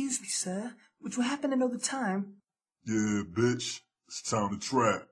Excuse me, sir, Which will happen another time? Yeah, bitch. It's time to trap.